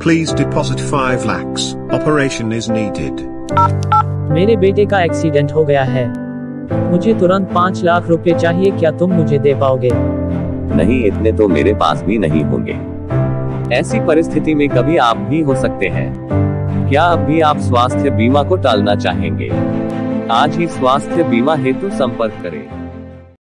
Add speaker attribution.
Speaker 1: Please deposit 5 lakhs. Operation is needed.
Speaker 2: मेरे बेटे का एक्सीडेंट हो गया है। मुझे तुरंत पाँच लाख रुपए चाहिए क्या तुम मुझे दे पाओगे?
Speaker 3: नहीं इतने तो मेरे पास भी नहीं होंगे। ऐसी परिस्थिति में कभी आप भी हो सकते हैं। क्या अब भी आप स्वास्थ्य बीमा को टालना चाहेंगे? आज ही स्वास्थ्य बीमा हेतु संपर्क करें।